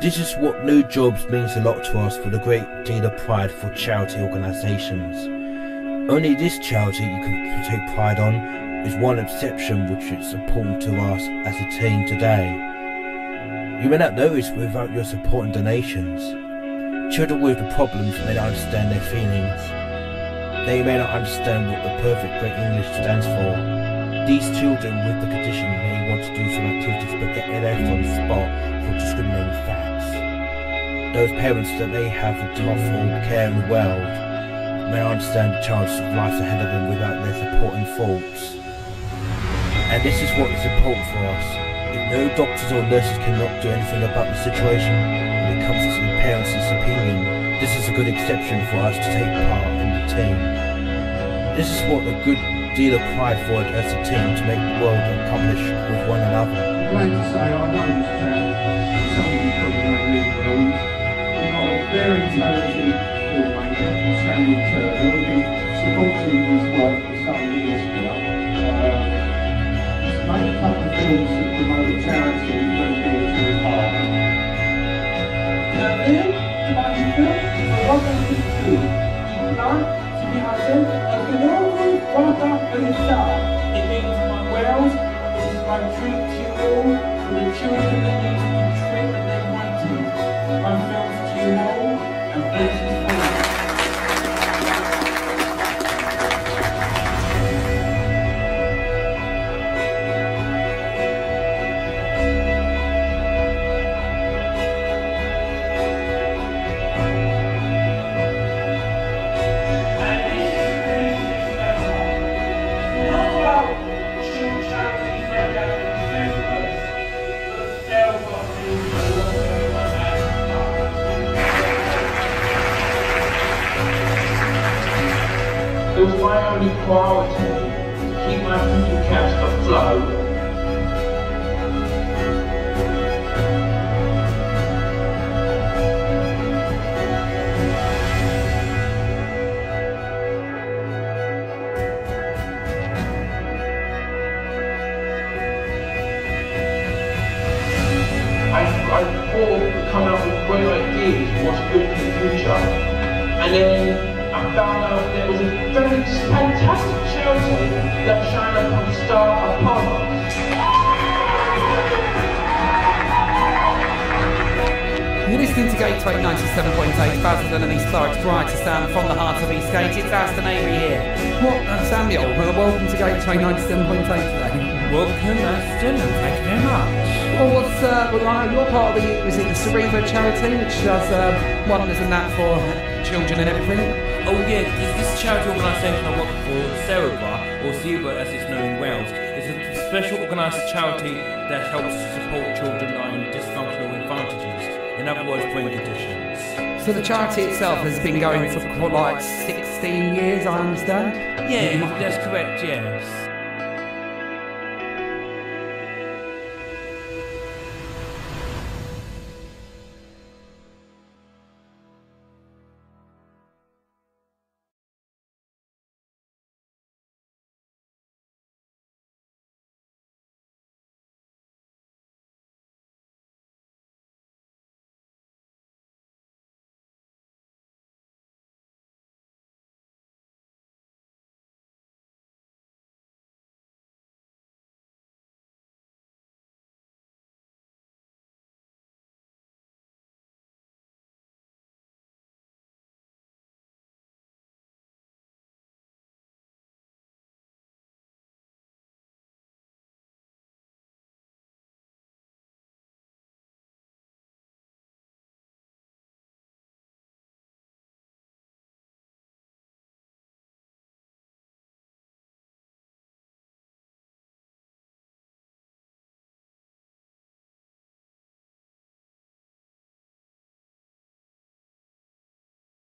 This is what New Jobs means a lot to us for the great deal of pride for charity organisations. Only this charity you can take pride on is one exception which is important to us as a team today. You may not know this without your support and donations. Children with the problems may not understand their feelings. They may not understand what the perfect great English stands for. These children with the condition Those parents that may have a tough or care in the world may understand the chance of life ahead of them without their support and. And this is what is important for us. If no doctors or nurses cannot do anything about the situation, when it comes to the parents' opinion, this is a good exception for us to take part in the team. This is what a good deal of pride for it as a team to make the world accomplish with one another. Glad to say I. Some don't really know. Talented filmmaker, Samuel Turner, who's been supporting his work for some years now. Uh, he's made a couple of films that promote charity and dear to his Martin Film, to the Akinoku, Wata, Anissa. It means my Wales, this is my treat to you all It was my only priority to keep my thinking caps afloat. I, thought coming up with great ideas was good for the future. And then I there was a very fantastic charity that shined up on Star upon. You're listening to Gateway 97.8, Basildon and East bright to sound from the heart of Eastgate. It's Aston Avery here. What, uh, Samuel? Well, welcome to Gateway 97.8 today. Welcome, Aston, and thank you very much. Well, what's, uh, well, uh, you're part of the, is it the Cerebra charity, which does uh, wonders and that for children and everything? Oh yeah, this, this charity organisation I work for, Cerebra, or Zebra as it's known in Wales, is a special organised charity that helps to support children that are in dysfunctional advantages, in other words, brain conditions. So the charity itself has been going for quite like 16 years, I understand? Yeah, that's correct, yes.